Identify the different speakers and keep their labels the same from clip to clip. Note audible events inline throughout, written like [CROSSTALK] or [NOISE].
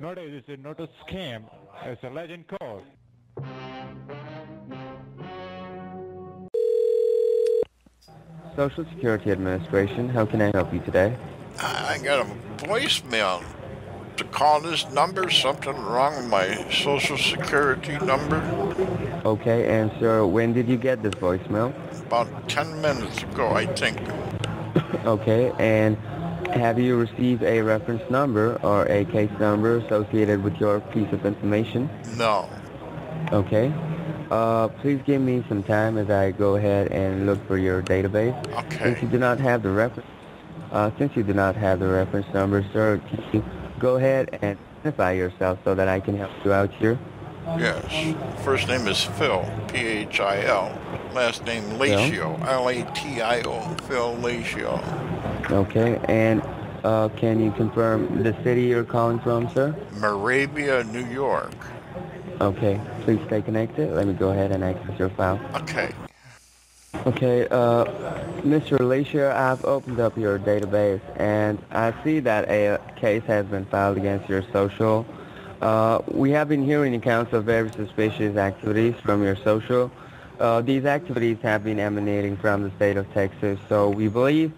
Speaker 1: Nowadays, it's not a scam. It's a legend call.
Speaker 2: Social Security Administration, how can I help you today?
Speaker 3: I got a voicemail to call this number. Something wrong with my social security number.
Speaker 2: Okay, and sir, when did you get this voicemail?
Speaker 3: About 10 minutes ago, I think. [COUGHS]
Speaker 2: Okay, and have you received a reference number or a case number associated with your piece of information?
Speaker 3: No.
Speaker 2: Okay. Uh, please give me some time as I go ahead and look for your database.
Speaker 3: Okay.
Speaker 2: Since you do not have the reference, uh, since you do not have the reference number, sir, can you go ahead and identify yourself so that I can help you out here?
Speaker 3: Yes. First name is Phil, P-H-I-L. Last name Latio, L-A-T-I-O, Phil Latio.
Speaker 2: Okay, and uh, can you confirm the city you're calling from, sir?
Speaker 3: Moravia, New York.
Speaker 2: Okay, please stay connected. Let me go ahead and access your file.
Speaker 3: Okay.
Speaker 2: Okay, uh, Mr. Alicia, I've opened up your database and I see that a case has been filed against your social. Uh, we have been hearing accounts of very suspicious activities from your social. Uh, these activities have been emanating from the state of Texas, so we believe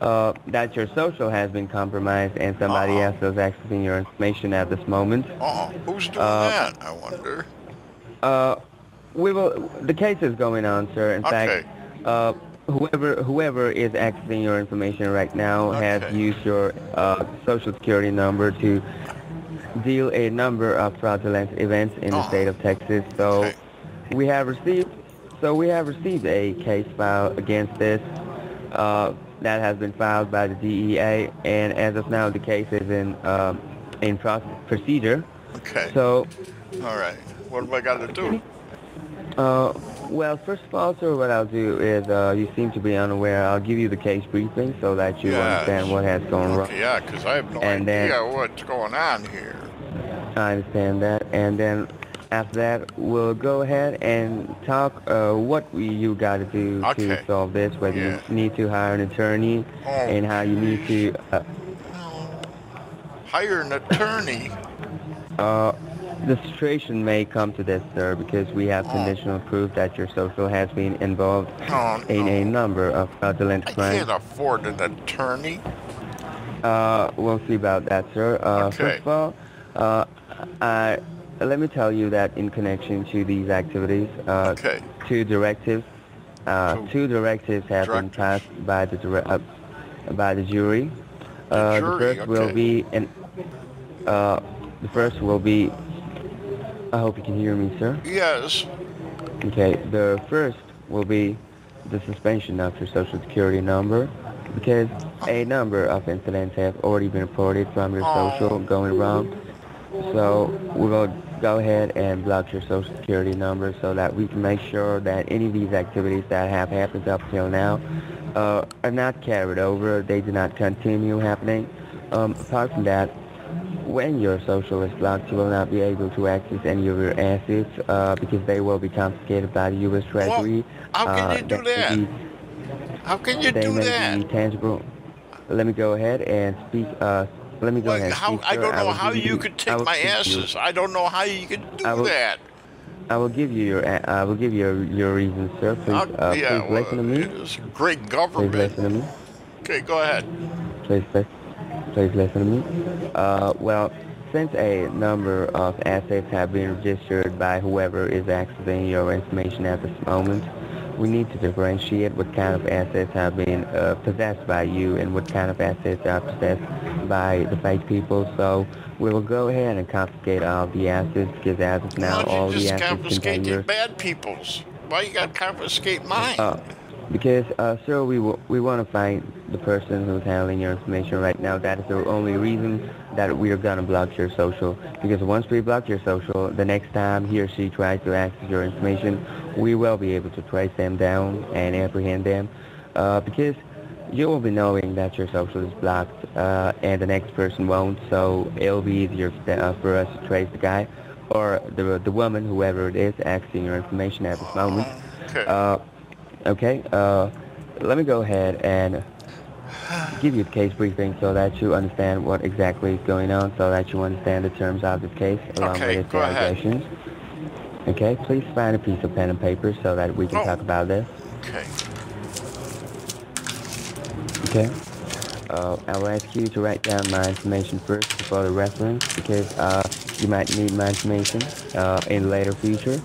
Speaker 2: uh, that your social has been compromised and somebody
Speaker 3: Uh-uh.
Speaker 2: else is accessing your information at this moment.
Speaker 3: Oh, who's doing
Speaker 2: Uh,
Speaker 3: that, I wonder?
Speaker 2: Uh, we will. The case is going on, sir. In
Speaker 3: Okay.
Speaker 2: fact, uh, whoever whoever is accessing your information right now has used your uh, social security number to deal a number of fraudulent events in the
Speaker 3: Oh.
Speaker 2: state of Texas. So
Speaker 3: Okay.
Speaker 2: we have received. So we have received a case file against this. Uh, that has been filed by the DEA, and as of now, the case is in um, in pro- procedure.
Speaker 3: Okay.
Speaker 2: So
Speaker 3: All right. What have I got to do?
Speaker 2: Uh, well, first of all, sir, what I'll do is, uh, you seem to be unaware. I'll give you the case briefing so that you
Speaker 3: Yes.
Speaker 2: understand what has gone wrong.
Speaker 3: Okay, yeah, 'cause I have no
Speaker 2: And then-
Speaker 3: idea what's going on here.
Speaker 2: I understand that. And then after that, we'll go ahead and talk uh, what we, you got to do
Speaker 3: Okay.
Speaker 2: to solve this, whether
Speaker 3: Yeah.
Speaker 2: you need to hire an attorney
Speaker 3: Oh.
Speaker 2: and how you need to. Uh,
Speaker 3: Hire an attorney.
Speaker 2: uh, the situation may come to this, sir, because we have
Speaker 3: Oh.
Speaker 2: conditional proof that your social has been involved
Speaker 3: No,
Speaker 2: in a number of fraudulent
Speaker 3: I can't afford an attorney.
Speaker 2: Uh, we'll see about that, sir. Uh,
Speaker 3: Okay.
Speaker 2: First of all, uh, I, let me tell you that in connection to these activities, uh,
Speaker 3: Okay.
Speaker 2: two directives, uh,
Speaker 3: Two
Speaker 2: two directives have been passed by the dire- uh, by the jury. Uh,
Speaker 3: jury,
Speaker 2: the first will be an, uh, the first will be. I hope you can hear me, sir.
Speaker 3: Yes.
Speaker 2: Okay, the first will be the suspension of your social security number because a number of incidents have already been reported from your social going wrong. So we will go ahead and block your social security number so that we can make sure that any of these activities that have happened up till now uh, are not carried over. They do not continue happening. Um, apart from that, when your social is blocked, you will not be able to access any of your assets uh, because they will be confiscated by the U.S. Treasury.
Speaker 3: how can
Speaker 2: Uh,
Speaker 3: you do that?
Speaker 2: be-
Speaker 3: How can you do that?
Speaker 2: tangible. Let me go ahead and speak. Uh, let me go
Speaker 3: Well,
Speaker 2: ahead.
Speaker 3: How, I don't know
Speaker 2: will
Speaker 3: how
Speaker 2: give
Speaker 3: you could take my
Speaker 2: give you-
Speaker 3: asses. I don't know how you could do
Speaker 2: I will-
Speaker 3: that.
Speaker 2: I will give you your. I will give you your, your reasons, sir. Please,
Speaker 3: I'll-
Speaker 2: uh,
Speaker 3: yeah,
Speaker 2: please listen to me.
Speaker 3: It's great
Speaker 2: Please
Speaker 3: government.
Speaker 2: listen to me.
Speaker 3: Okay, go ahead.
Speaker 2: Please, please, please listen to me. Uh, well, since a number of assets have been registered by whoever is accessing your information at this moment, we need to differentiate what kind of assets have been uh, possessed by you and what kind of assets are possessed by the fake people. So we will go ahead and confiscate all the assets because as of now,
Speaker 3: Why
Speaker 2: all the
Speaker 3: just
Speaker 2: assets
Speaker 3: confiscate
Speaker 2: contain
Speaker 3: the bad people's? Why you got to confiscate mine?
Speaker 2: uh, because, uh, sir, we, w- we want to find the person who's handling your information right now. That is the only reason that we are going to block your social. Because once we block your social, the next time he or she tries to access your information, we will be able to trace them down and apprehend them. Uh, because you will be knowing that your social is blocked uh, and the next person won't, so it'll be easier uh, for us to trace the guy or the, the woman, whoever it is, accessing your information at this moment.
Speaker 3: okay.
Speaker 2: Uh, okay, uh, let me go ahead and give you the case briefing so that you understand what exactly is going on, so that you understand the terms of this case along
Speaker 3: Okay,
Speaker 2: with its
Speaker 3: go ahead.
Speaker 2: Okay, please find a piece of pen and paper so that we can
Speaker 3: Oh.
Speaker 2: talk about this.
Speaker 3: Okay.
Speaker 2: Okay. Uh, I will ask you to write down my information first for the reference because uh, you might need my information uh, in later future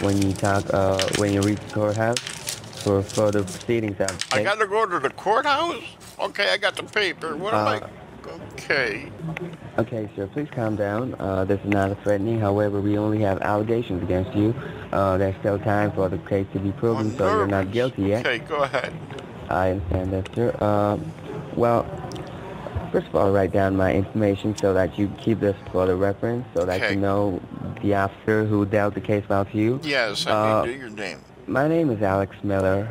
Speaker 2: when you talk uh, when you reach the courthouse for further proceedings
Speaker 3: I got to go to the courthouse? Okay, I got the paper. What am
Speaker 2: Uh,
Speaker 3: I? Okay.
Speaker 2: Okay, sir, please calm down. Uh, this is not a threatening. However, we only have allegations against you. Uh, there's still time for the case to be proven, so you're not guilty yet.
Speaker 3: Okay, go ahead.
Speaker 2: I understand that, sir. Um, well, first of all, write down my information so that you keep this for the reference, so that
Speaker 3: Okay.
Speaker 2: you know the officer who dealt the case file to you.
Speaker 3: Yes, I
Speaker 2: Uh,
Speaker 3: to your name.
Speaker 2: My name is Alex Miller.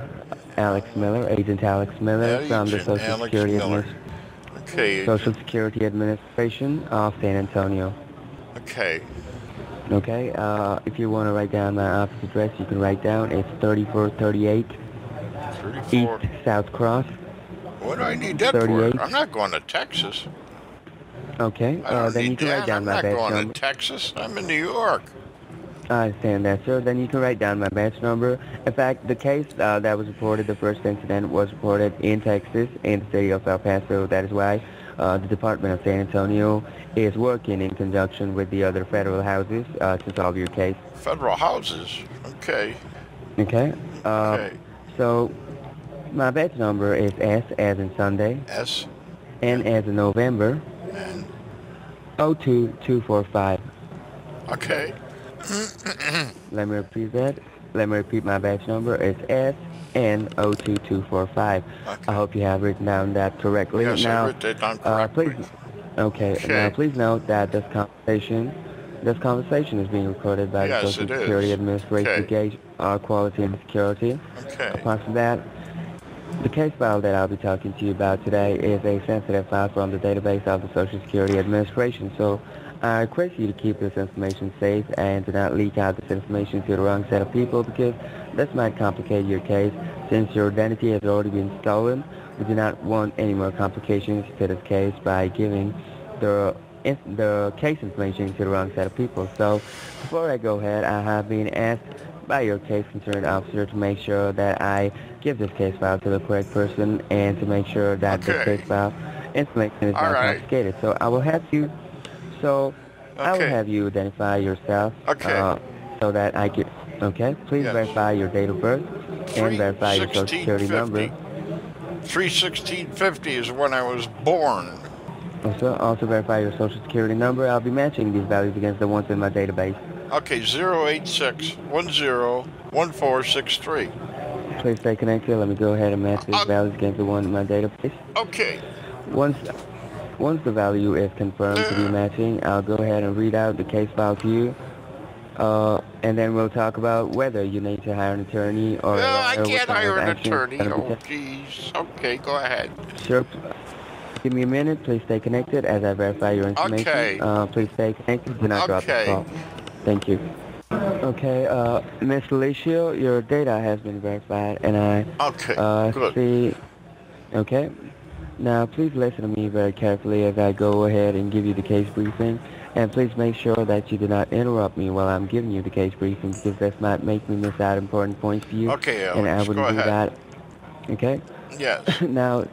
Speaker 2: Alex Miller, Agent Alex Miller from the Social
Speaker 3: Alex
Speaker 2: Security
Speaker 3: Miller.
Speaker 2: Adminis-
Speaker 3: Okay.
Speaker 2: Social Security Administration of San Antonio.
Speaker 3: Okay.
Speaker 2: Okay, uh, if you want to write down my office address, you can write down. It's 3438
Speaker 3: 34.
Speaker 2: East South Cross.
Speaker 3: What do I need that for? I'm not going to Texas.
Speaker 2: Okay, uh, then you can
Speaker 3: that.
Speaker 2: write down
Speaker 3: I'm
Speaker 2: my
Speaker 3: not going to Texas. I'm in New York.
Speaker 2: I understand that, sir. Then you can write down my badge number. In fact, the case uh, that was reported, the first incident was reported in Texas, in the city of El Paso. That is why uh, the Department of San Antonio is working in conjunction with the other federal houses uh, to solve your case.
Speaker 3: Federal houses. Okay.
Speaker 2: Okay? Uh,
Speaker 3: Okay.
Speaker 2: So, my badge number is S as in Sunday,
Speaker 3: S
Speaker 2: N as in November,
Speaker 3: and
Speaker 2: 02245.
Speaker 3: okay.
Speaker 2: Let me repeat that. Let me repeat my badge number. It's S N 02245.
Speaker 3: Okay.
Speaker 2: I hope you have written down that correctly.
Speaker 3: Yes, I
Speaker 2: now,
Speaker 3: wrote that down
Speaker 2: uh,
Speaker 3: correctly.
Speaker 2: please, okay,
Speaker 3: Okay.
Speaker 2: Now, please note that this conversation, this conversation is being recorded by
Speaker 3: Yes,
Speaker 2: the Social. Security Administration
Speaker 3: Okay.
Speaker 2: Gauge uh, Quality and Security.
Speaker 3: Okay.
Speaker 2: Apart from that, the case file that I'll be talking to you about today is a sensitive file from the database of the Social Security Administration. So I request you to keep this information safe and do not leak out this information to the wrong set of people because this might complicate your case since your identity has already been stolen. We do not want any more complications to this case by giving the the case information to the wrong set of people. So before I go ahead, I have been asked by your case concerned officer to make sure that I give this case file to the correct person and to make sure that
Speaker 3: Okay.
Speaker 2: this case file information is
Speaker 3: All
Speaker 2: not
Speaker 3: right.
Speaker 2: confiscated. So I will have you, so I will have you identify yourself
Speaker 3: Okay.
Speaker 2: uh, so that I can, okay? Please
Speaker 3: Yes.
Speaker 2: verify your date of birth and verify your social security number.
Speaker 3: 31650 is when I was born.
Speaker 2: Also, also verify your social security number. I'll be matching these values against the ones in my database.
Speaker 3: Okay, 086101463.
Speaker 2: Please stay connected. Let me go ahead and match these
Speaker 3: Uh,
Speaker 2: values against the one in my database.
Speaker 3: Okay.
Speaker 2: Once once the value is confirmed to be matching, I'll go ahead and read out the case file to you. Uh, and then we'll talk about whether you need to hire an attorney or
Speaker 3: No, I can't hire an attorney. Oh, jeez. Okay, go ahead.
Speaker 2: Sure. Give me a minute. Please stay connected as I verify your information.
Speaker 3: Okay.
Speaker 2: Uh, please stay connected. Do not drop the
Speaker 3: Okay.
Speaker 2: call. Thank you. Okay, uh, Ms. Felicio, your data has been verified, and I
Speaker 3: Okay,
Speaker 2: uh,
Speaker 3: good.
Speaker 2: see. Okay. Now, please listen to me very carefully as I go ahead and give you the case briefing. And please make sure that you do not interrupt me while I'm giving you the case briefing because that might make me miss out important points for you.
Speaker 3: Okay,
Speaker 2: and I wouldn't
Speaker 3: go
Speaker 2: do
Speaker 3: ahead.
Speaker 2: that. Okay?
Speaker 3: Yes. [LAUGHS]
Speaker 2: now,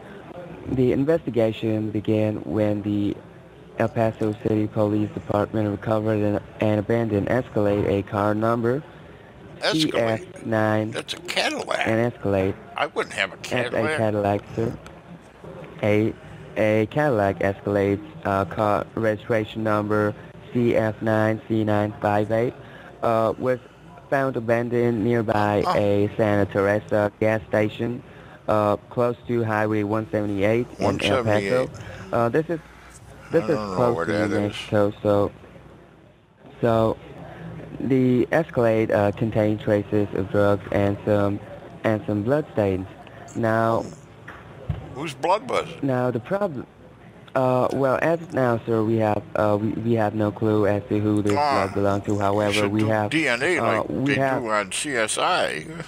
Speaker 2: the investigation began when the El Paso City Police Department recovered an, an abandoned Escalade, a car number
Speaker 3: Escalade.
Speaker 2: TF9,
Speaker 3: That's a Cadillac.
Speaker 2: an Escalade.
Speaker 3: I wouldn't have a
Speaker 2: That's a
Speaker 3: Cadillac.
Speaker 2: Cadillac, sir. A a Cadillac Escalade uh, car registration number CF9C958 uh, was found abandoned nearby
Speaker 3: Oh.
Speaker 2: a Santa Teresa gas station uh, close to Highway 178 in El Paso. Uh, this is this is close to New
Speaker 3: is.
Speaker 2: Mexico, so so the Escalade uh, contained traces of drugs and some and some blood stains. Now,
Speaker 3: Whose blood was it?
Speaker 2: now the problem. Uh, well, as of now, sir, we have uh, we, we have no clue as to who this
Speaker 3: Ah,
Speaker 2: blood belonged to. However, we have
Speaker 3: DNA
Speaker 2: uh,
Speaker 3: like
Speaker 2: we
Speaker 3: they
Speaker 2: have
Speaker 3: do on CSI.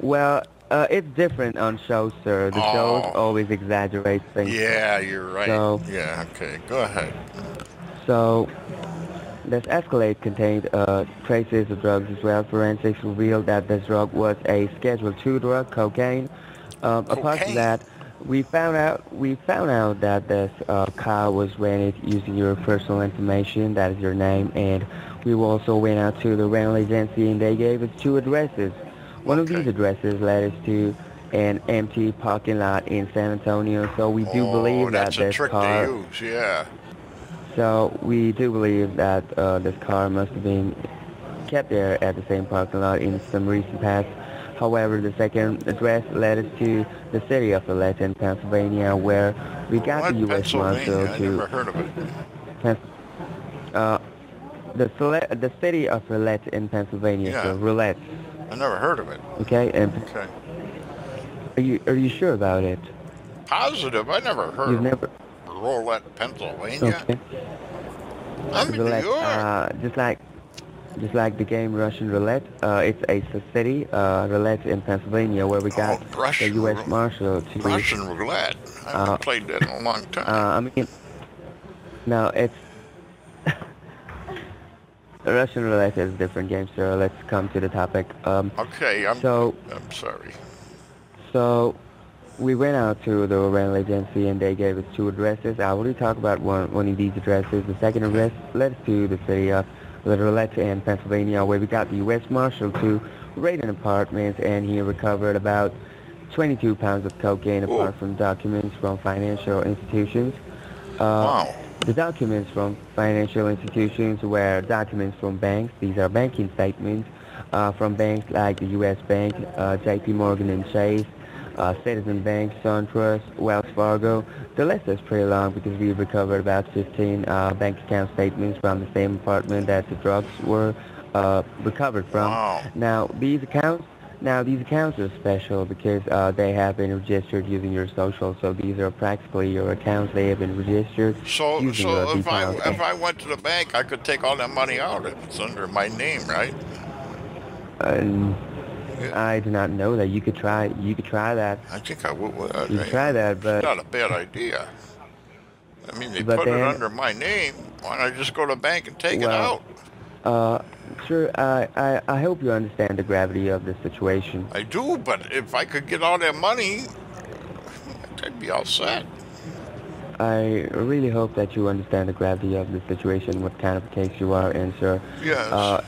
Speaker 2: well. uh, it's different on shows, sir. The shows
Speaker 3: Oh.
Speaker 2: always exaggerate things.
Speaker 3: Yeah, you're right.
Speaker 2: So-
Speaker 3: yeah, okay. Go ahead.
Speaker 2: So, this Escalade contained uh, traces of drugs as well. Forensics revealed that this drug was a Schedule II drug, cocaine. Um, apart from that, we found out we found out that this uh, car was rented using your personal information, that is your name, and we also went out to the rental agency and they gave us two addresses. One of these addresses led us to an empty parking lot in San Antonio. So we do
Speaker 3: oh,
Speaker 2: believe that
Speaker 3: that's a
Speaker 2: this
Speaker 3: trick
Speaker 2: car.
Speaker 3: to use. Yeah.
Speaker 2: So we do believe that uh, this car must have been kept there at the same parking lot in some recent past. However, the second address led us to the city of Roulette in Pennsylvania, where we got
Speaker 3: What?
Speaker 2: the U.S. Marshal
Speaker 3: to... I never heard of it.
Speaker 2: Uh, the the city of Roulette in Pennsylvania,
Speaker 3: Yeah.
Speaker 2: so Roulette.
Speaker 3: I never heard of it.
Speaker 2: Okay, and
Speaker 3: Okay.
Speaker 2: are you are you sure about it?
Speaker 3: Positive. I never heard
Speaker 2: You've
Speaker 3: of
Speaker 2: never
Speaker 3: Roulette, Pennsylvania.
Speaker 2: okay.
Speaker 3: I'm in New York.
Speaker 2: uh, just like just like the game Russian Roulette, uh, it's a city, uh, Roulette in Pennsylvania, where we got
Speaker 3: Oh, Russian
Speaker 2: the U.S. Marshal to.
Speaker 3: Russian roulette. I haven't
Speaker 2: uh,
Speaker 3: played that in a long [LAUGHS] time.
Speaker 2: Uh, I mean, no, it's [LAUGHS] Russian Roulette is a different game, so let's come to the topic. Um,
Speaker 3: okay, I'm.
Speaker 2: so
Speaker 3: I'm sorry.
Speaker 2: So we went out to the rental agency and they gave us two addresses. I already talked about one, one of these addresses. The second address led us to the city of Little in Pennsylvania where we got the U.S. Marshal to raid an apartment and he recovered about 22 pounds of cocaine
Speaker 3: Ooh.
Speaker 2: apart from documents from financial institutions. Uh,
Speaker 3: Wow.
Speaker 2: the documents from financial institutions were documents from banks. These are banking statements uh, from banks like the U.S. Bank, uh, J.P. Morgan and Chase, uh, Citizen Bank, SunTrust, Wells Fargo. The list is pretty long because we recovered about 15 uh, bank account statements from the same apartment that the drugs were uh, recovered from.
Speaker 3: Wow.
Speaker 2: Now these accounts, now these accounts are special because uh, they have been registered using your social. So these are practically your accounts. They have been registered
Speaker 3: So, so if I if I went to the bank, I could take all that money out if it's under my name, right?
Speaker 2: And I do not know that. You could try. You could try that.
Speaker 3: I think I would. would I
Speaker 2: You could try that, but
Speaker 3: It's not a bad idea. I mean, they put it under my name. Why don't I just go to the bank and take it out?
Speaker 2: uh, sure. I, I I hope you understand the gravity of the situation.
Speaker 3: I do, but if I could get all that money, I'd be all set.
Speaker 2: I really hope that you understand the gravity of the situation, what kind of case you are in, sir.
Speaker 3: Yes.
Speaker 2: Uh,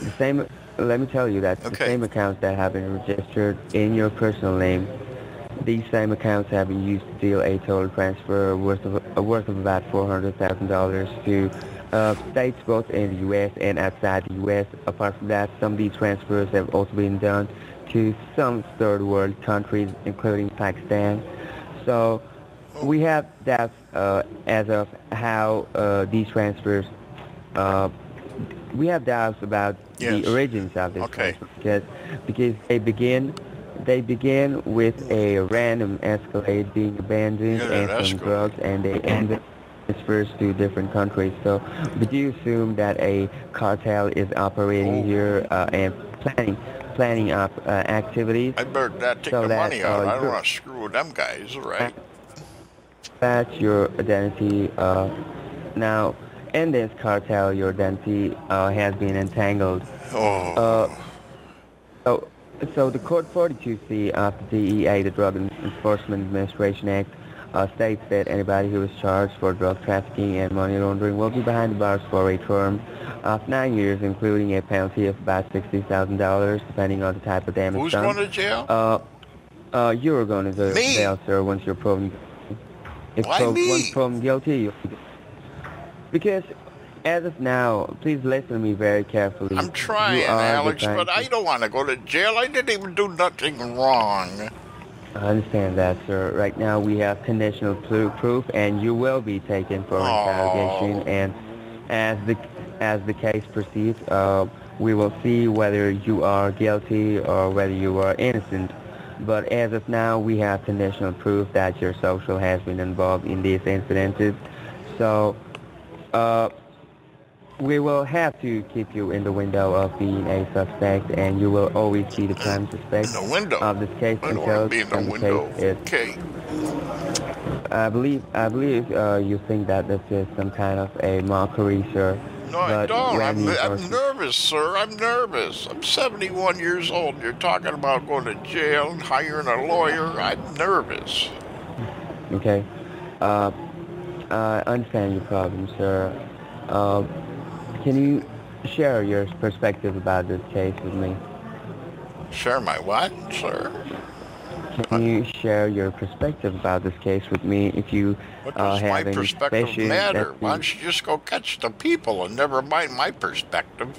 Speaker 2: the same. Let me tell you that the same accounts that have been registered in your personal name, these same accounts have been used to deal a total transfer worth of uh, worth of about four hundred thousand dollars to uh, states both in the U.S. and outside the U.S. Apart from that, some of these transfers have also been done to some third world countries, including Pakistan. So we have that uh, as of how uh, these transfers. We have doubts about
Speaker 3: Yes.
Speaker 2: the origins of this
Speaker 3: Okay.
Speaker 2: because because they begin they begin with a random Escalade being abandoned
Speaker 3: Yeah,
Speaker 2: and some
Speaker 3: Escalade.
Speaker 2: drugs, and they end up transfers to different countries. So, would you assume that a cartel is operating
Speaker 3: Oh.
Speaker 2: here uh, and planning planning up uh, activities?
Speaker 3: I better not take
Speaker 2: So
Speaker 3: the
Speaker 2: that,
Speaker 3: money out.
Speaker 2: uh,
Speaker 3: I don't want to screw with them guys, right?
Speaker 2: That's your identity. Uh, now, in this cartel, your identity uh, has been entangled.
Speaker 3: Oh,
Speaker 2: Uh, so, so the Code 42C of the DEA, the Drug Enforcement Administration Act, uh, states that anybody who is charged for drug trafficking and money laundering will be behind the bars for a term of nine years, including a penalty of about $60,000, depending on the type of damage
Speaker 3: who's
Speaker 2: done.
Speaker 3: going to jail?
Speaker 2: Uh, uh, you're going to jail, sir, once you're proven. If
Speaker 3: Why
Speaker 2: proven,
Speaker 3: me?
Speaker 2: once proven guilty, you because as of now, please listen to me very carefully.
Speaker 3: I'm trying,
Speaker 2: You are the
Speaker 3: Alex, but I don't want to go to jail. I didn't even do nothing wrong.
Speaker 2: I understand that, sir. Right now, we have conditional proof, and you will be taken for
Speaker 3: Oh.
Speaker 2: interrogation. And as the as the case proceeds, uh, we will see whether you are guilty or whether you are innocent. But as of now, we have conditional proof that your social has been involved in these incidences. So, uh, we will have to keep you in the window of being a suspect, and you will always be the prime suspect
Speaker 3: In the window.
Speaker 2: of this case
Speaker 3: I don't
Speaker 2: until
Speaker 3: want to be in the window.
Speaker 2: case
Speaker 3: Okay.
Speaker 2: I believe I believe uh, you think that this is some kind of a mockery, sir.
Speaker 3: No, I don't. I'm, I'm nervous, sir. I'm nervous. I'm 71 years old. You're talking about going to jail and hiring a lawyer. I'm nervous.
Speaker 2: Okay. Uh, I understand your problem, sir. Uh, can you share your perspective about this case with me?
Speaker 3: Share my what, sir?
Speaker 2: Can you share your perspective about this case with me if you
Speaker 3: What
Speaker 2: uh,
Speaker 3: does
Speaker 2: have
Speaker 3: my perspective matter? Why don't you just go catch the people and never mind my perspective?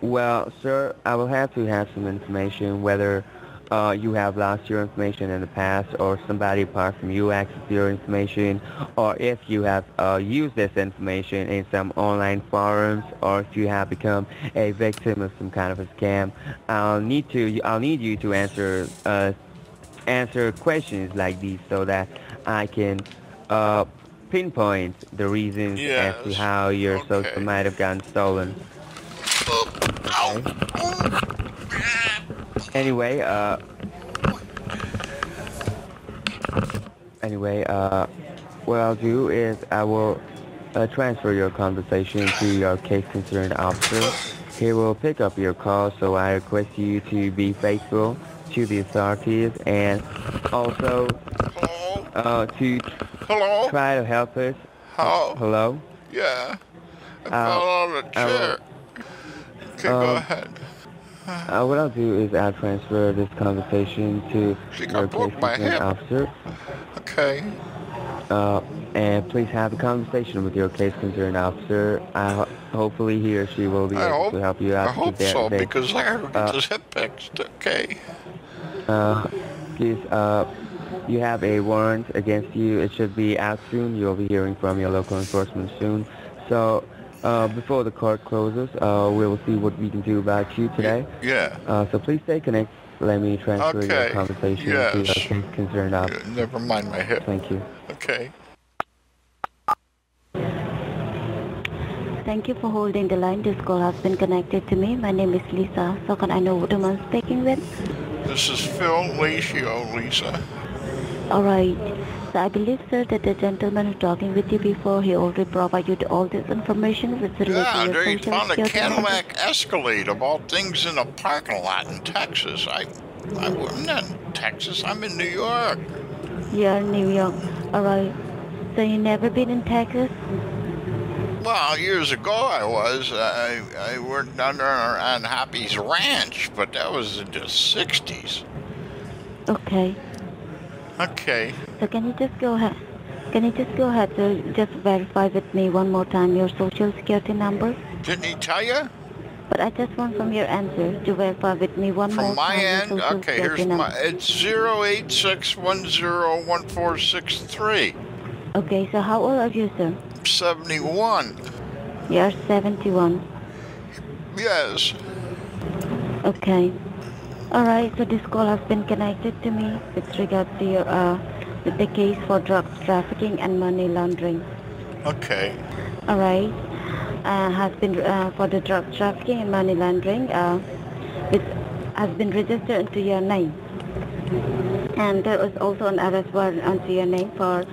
Speaker 2: Well, sir, I will have to have some information whether uh, you have lost your information in the past or somebody apart from you accessed your information or if you have uh, used this information in some online forums or if you have become a victim of some kind of a scam. I'll need to I'll need you to answer uh, answer questions like these so that I can uh, pinpoint the reasons as to how your
Speaker 3: Okay.
Speaker 2: social might have gotten stolen.
Speaker 3: Ow!
Speaker 2: Anyway, uh, anyway, uh, what I'll do is I will uh, transfer your conversation to your case concerned officer. He will pick up your call, so I request you to be faithful to the authorities and also uh, to
Speaker 3: Hello?
Speaker 2: try to help us.
Speaker 3: How?
Speaker 2: Hello?
Speaker 3: Yeah. I
Speaker 2: Uh,
Speaker 3: fell out of the
Speaker 2: I will-
Speaker 3: chair. Okay, go
Speaker 2: um,
Speaker 3: ahead.
Speaker 2: Uh, what I'll do is I'll transfer this conversation to
Speaker 3: Think I
Speaker 2: your
Speaker 3: broke
Speaker 2: case
Speaker 3: my
Speaker 2: concerned
Speaker 3: hip.
Speaker 2: officer.
Speaker 3: Okay.
Speaker 2: Uh, and please have a conversation with your case concerned officer. I ho- hopefully he or she will be
Speaker 3: I
Speaker 2: able
Speaker 3: hope,
Speaker 2: to help you out.
Speaker 3: I hope so,
Speaker 2: they-
Speaker 3: because I gotta get
Speaker 2: uh,
Speaker 3: this fixed. Okay.
Speaker 2: Uh, please, uh, you have a warrant against you. It should be out soon. You'll be hearing from your local enforcement soon. So, uh, before the court closes, uh, we will see what we can do about you today.
Speaker 3: Yeah.
Speaker 2: Uh, so please stay connected. Let me transfer your
Speaker 3: Okay,
Speaker 2: conversation to your
Speaker 3: yes.
Speaker 2: case concerned
Speaker 3: Yeah,
Speaker 2: officer.
Speaker 3: Never mind my hip.
Speaker 2: Thank you.
Speaker 3: Okay.
Speaker 4: Thank you for holding the line. This call has been connected to me. My name is Lisa. So can I know who I'm speaking with?
Speaker 3: This is Phil Latio, Lisa.
Speaker 4: All right. I believe, sir, that the gentleman who's talking with you before, he already provided you all this information with related
Speaker 3: Yeah,
Speaker 4: to your
Speaker 3: found a. Cadillac Escalade of all things in a parking lot in Texas. I, I wasn't in Texas. I'm in New York.
Speaker 4: You're in New York. All right. So you never been in Texas?
Speaker 3: Well, years ago I was. I, I worked down there on Happy's Ranch, but that was in the 60s.
Speaker 4: Okay.
Speaker 3: Okay.
Speaker 4: So can you just go ahead? Can you just go ahead, sir? Just verify with me one more time your social security number.
Speaker 3: Didn't he tell you?
Speaker 4: But I just want from your answer to verify with me one more time.
Speaker 3: From my end? Okay, here's
Speaker 4: number.
Speaker 3: my. It's 086101463.
Speaker 4: Okay, so how old are you, sir?
Speaker 3: 71.
Speaker 4: You're 71.
Speaker 3: Yes.
Speaker 4: Okay. All right, so this call has been connected to me with regards to your, uh, the case for drugs trafficking and money laundering.
Speaker 3: Okay.
Speaker 4: All right. Uh, has been, uh, for the drug trafficking and money laundering, uh, it has been registered into your name. And there was also an arrest warrant onto your name for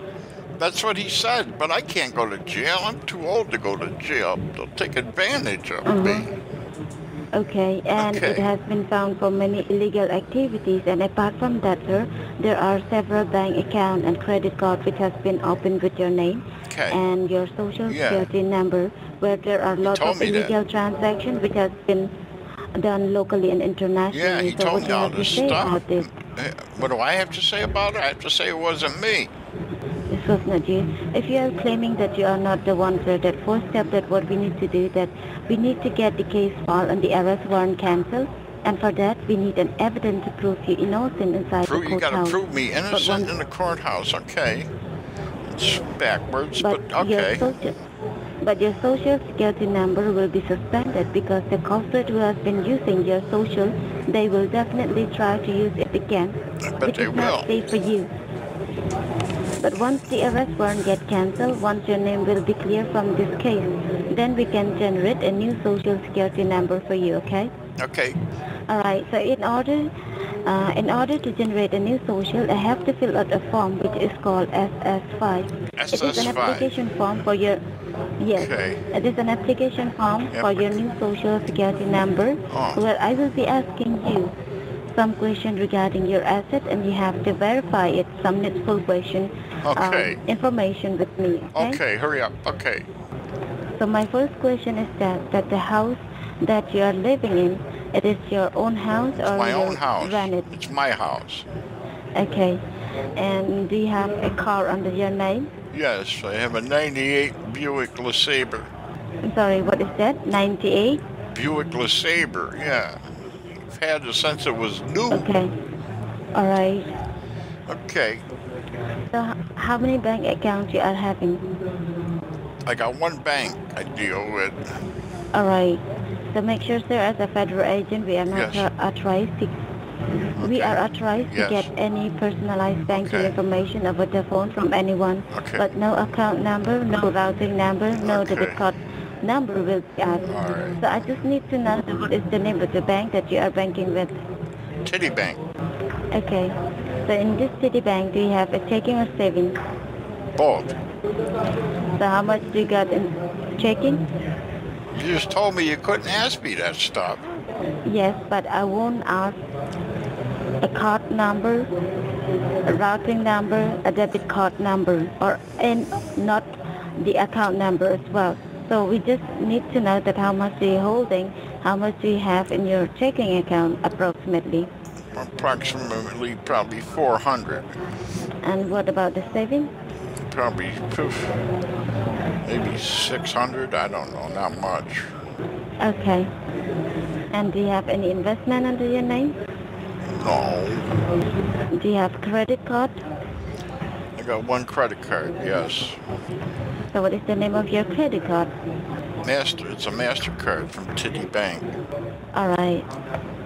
Speaker 3: That's what he said, but I can't go to jail. I'm too old to go to jail. They'll take advantage of me.
Speaker 4: Okay, and it has been found for many illegal activities. And apart from that, sir, there are several bank account and credit card which has been opened with your name
Speaker 3: Okay.
Speaker 4: and your social
Speaker 3: Yeah.
Speaker 4: security number, where there are lots of
Speaker 3: me that.
Speaker 4: illegal transactions which has been done locally and internationally.
Speaker 3: Yeah, he
Speaker 4: so
Speaker 3: told
Speaker 4: what
Speaker 3: me all this stuff.
Speaker 4: this?
Speaker 3: Eh, What do I have to say about it? I have to say it wasn't me.
Speaker 4: Was. If you are claiming that you are not the one, sir, that first step that what we need to do that we need to get the case file and the arrest warrant cancelled. And for that, we need an evidence to prove you innocent inside
Speaker 3: Prove,
Speaker 4: the
Speaker 3: you gotta
Speaker 4: courthouse.
Speaker 3: prove me innocent in the courthouse. Okay. It's backwards,
Speaker 4: but,
Speaker 3: but,
Speaker 4: your social, but your social security number will be suspended because the culprit who has been using your social, they will definitely try to use it again,
Speaker 3: I bet
Speaker 4: which
Speaker 3: they
Speaker 4: is not safe for you. But once the arrest warrant get cancelled, once your name will be clear from this case, then we can generate a new social security number for you, okay?
Speaker 3: Okay.
Speaker 4: All right. So in order, uh, in order to generate a new social, I have to fill out a form which is called SS5. SS5. It is an application form for your. Yes.
Speaker 3: Okay.
Speaker 4: It is an application form
Speaker 3: Yep.
Speaker 4: for your new social security number,
Speaker 3: Oh.
Speaker 4: where I will be asking you some question regarding your asset, and you have to verify it. Some needful question,
Speaker 3: Okay.
Speaker 4: um, information with me. Okay.
Speaker 3: Okay, hurry up. Okay.
Speaker 4: So my first question is that that the house that you are living in, it is your own house or
Speaker 3: My
Speaker 4: you
Speaker 3: own house.
Speaker 4: rent it?
Speaker 3: It's my house.
Speaker 4: Okay. And do you have a car under your name?
Speaker 3: Yes, I have a 98 Buick LeSabre.
Speaker 4: I'm sorry, what is that? 98?
Speaker 3: Buick LeSabre, yeah. Had it since it was new.
Speaker 4: Okay. All right.
Speaker 3: Okay.
Speaker 4: So how many bank accounts you are having?
Speaker 3: I got one bank I deal with.
Speaker 4: All right. So make sure, sir, as a federal agent, we are not
Speaker 3: Yes.
Speaker 4: authorized to, we are authorized
Speaker 3: Yes.
Speaker 4: to get any personalized banking
Speaker 3: Okay.
Speaker 4: information over the phone from anyone.
Speaker 3: Okay.
Speaker 4: But no account number, no routing number, no debit card number will be asked.
Speaker 3: Right.
Speaker 4: So I just need to know what is the name of the bank that you are banking with.
Speaker 3: Titty Bank.
Speaker 4: Okay. So in this Citibank, do you have a checking or savings?
Speaker 3: Both.
Speaker 4: So how much do you got in checking?
Speaker 3: You just told me you couldn't ask me that stuff.
Speaker 4: Yes, but I won't ask a card number, a routing number, a debit card number, or and not the account number as well. So we just need to know that how much you're holding, how much do you have in your checking account approximately,
Speaker 3: Approximately probably 400.
Speaker 4: and what about the savings?
Speaker 3: Probably poof, maybe 600. I don't know, not much.
Speaker 4: Okay. And do you have any investment under your name?
Speaker 3: No.
Speaker 4: Do you have credit card?
Speaker 3: I got one credit card, yes.
Speaker 4: So what is the name of your credit card?
Speaker 3: Master, it's a MasterCard from Titty Bank.
Speaker 4: All right.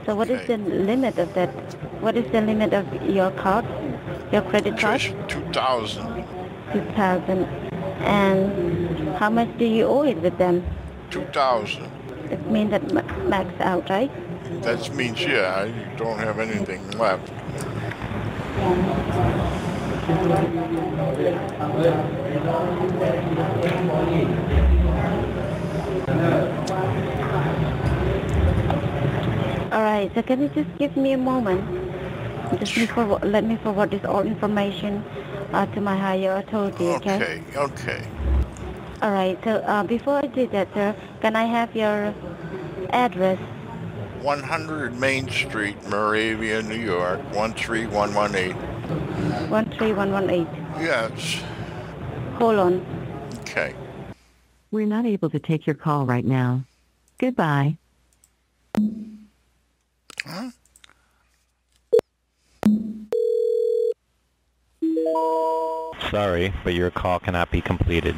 Speaker 4: So what is
Speaker 3: Okay.
Speaker 4: the limit of that? What is the limit of your card? Your credit card?
Speaker 3: Trish, 2000.
Speaker 4: 2000. And how much do you owe it with them?
Speaker 3: 2000.
Speaker 4: It means that ma- max out, right?
Speaker 3: That means, yeah, I don't have anything left.
Speaker 4: All right. So can you just give me a moment? Just me forward, let me forward this all information uh, to my higher authority, okay?
Speaker 3: Okay, okay.
Speaker 4: All right. So uh, before I do that, sir, can I have your address?
Speaker 3: 100 Main Street, Moravia, New York, 13118.
Speaker 4: 13118.
Speaker 3: Yes.
Speaker 4: Hold on.
Speaker 3: Okay.
Speaker 5: We're not able to take your call right now. Goodbye.
Speaker 3: Huh?
Speaker 6: Sorry, but your call cannot be completed.